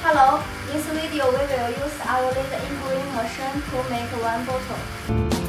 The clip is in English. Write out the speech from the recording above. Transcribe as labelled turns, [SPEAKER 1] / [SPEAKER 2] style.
[SPEAKER 1] Hello, In this video we will use our laser engraving machine to make one bottle.